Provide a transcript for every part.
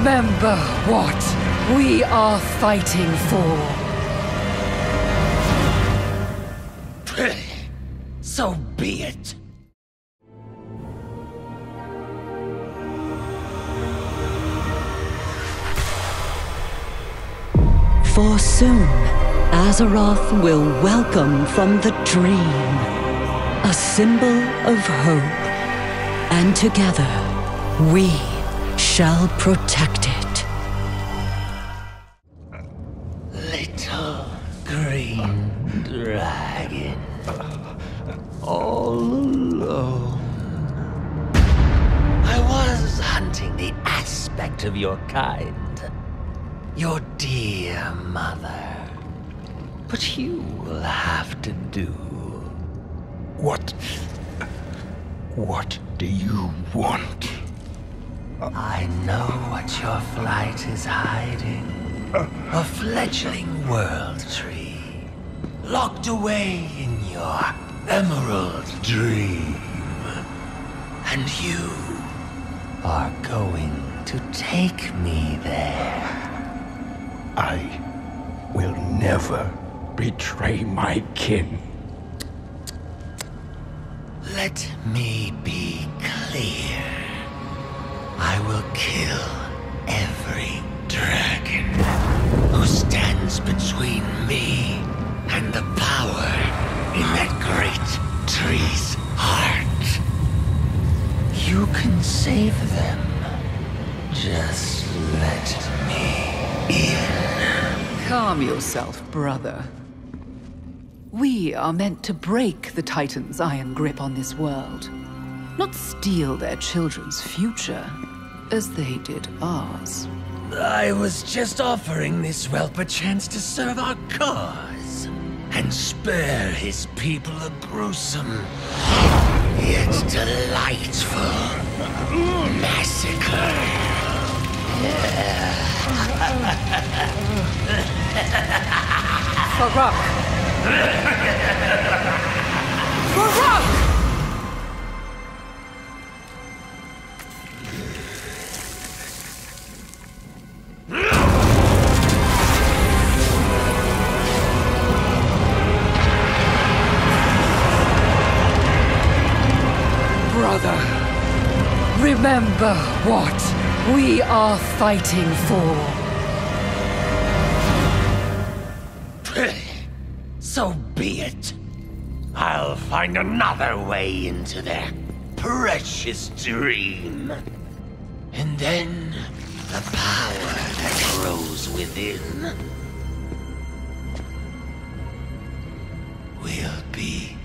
Remember what we are fighting for. So be it. For soon, Azeroth will welcome from the dream a symbol of hope, and together we shall protect it. Little green dragon. All alone. I was hunting the aspect of your kind. Your dear mother. But you will have to do. What. What do you want? I know what your flight is hiding. A fledgling world tree. Locked away in your emerald dream. And you are going to take me there. I will never betray my kin. Let me be clear. I will kill every dragon who stands between me and the power in that great tree's heart. You can save them. Just let me in. Calm yourself, brother. We are meant to break the Titan's iron grip on this world, not steal their children's future, as they did ours. I was just offering this whelp a chance to serve our cause and spare his people a gruesome yet delightful massacre. Fyrakk! Fyrakk! Remember what we are fighting for. So be it. I'll find another way into their precious dream. And then the power that grows within will be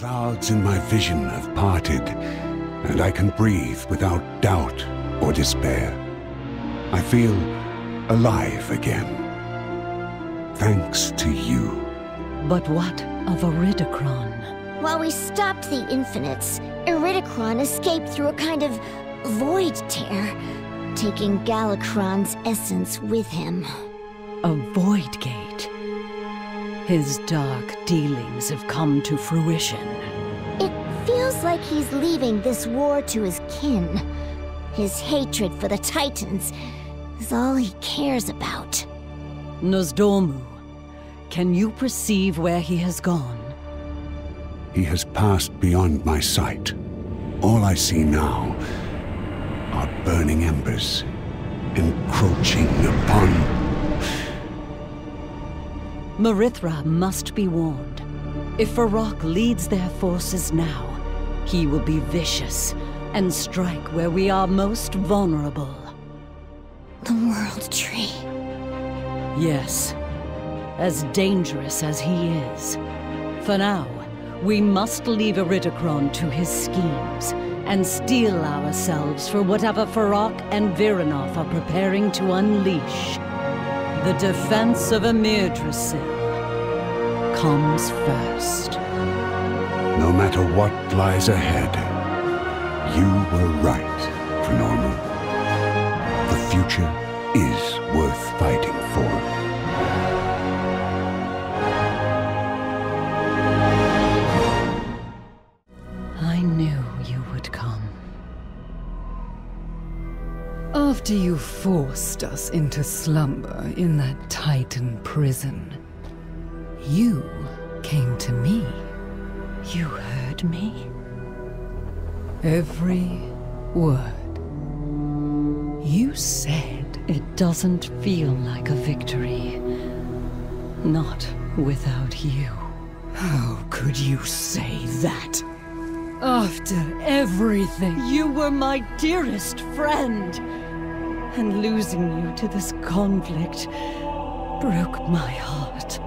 Clouds in my vision have parted, and I can breathe without doubt or despair. I feel alive again. Thanks to you. But what of Iridikron? While we stopped the Infinites, Iridikron escaped through a kind of void tear, taking Galakrond's essence with him. A void gate. His dark dealings have come to fruition. It feels like he's leaving this war to his kin. His hatred for the Titans is all he cares about. Nozdormu, can you perceive where he has gone? He has passed beyond my sight. All I see now are burning embers encroaching upon Merithra must be warned. If Fyrakk leads their forces now, he will be vicious and strike where we are most vulnerable. The World Tree. Yes, as dangerous as he is. For now, we must leave Iridikron to his schemes and steel ourselves for whatever Fyrakk and Vyranoth are preparing to unleash. The defense of Amirdrassil comes first. No matter what lies ahead, you were right, Normal. The future is worth fighting for. After you forced us into slumber in that Titan prison, you came to me. You heard me? Every word. You said It doesn't feel like a victory. Not without you. How could you say that? After everything. You were my dearest friend. And losing you to this conflict broke my heart.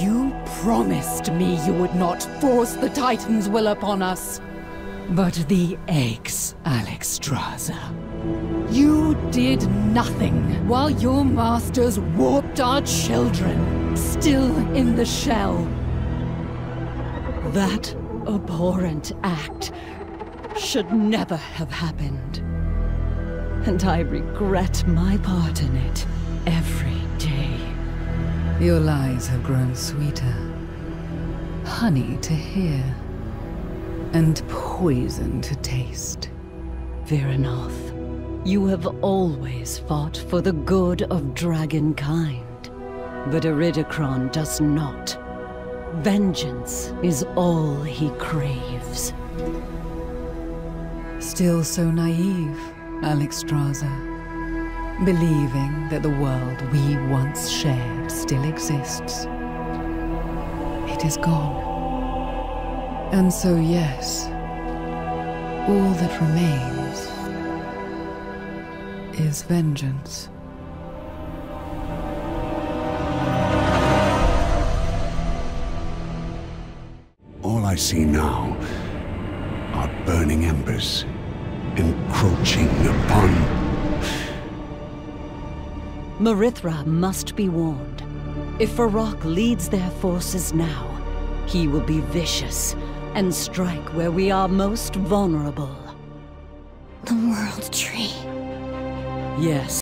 You promised me you would not force the Titan's will upon us. But the eggs, Alexstrasza. You did nothing while your masters warped our children, still in the shell. That abhorrent act should never have happened. And I regret my part in it every day. Your lies have grown sweeter. Honey to hear. And poison to taste. Vyranoth, you have always fought for the good of dragonkind. But Iridikron does not. Vengeance is all he craves. Still so naive, Alexstrasza. Believing that the world we once shared still exists. It is gone. And so, yes, all that remains is vengeance. All I see now are burning embers encroaching upon. Merithra must be warned. If Fyrakk leads their forces now, he will be vicious and strike where we are most vulnerable. The World Tree. Yes.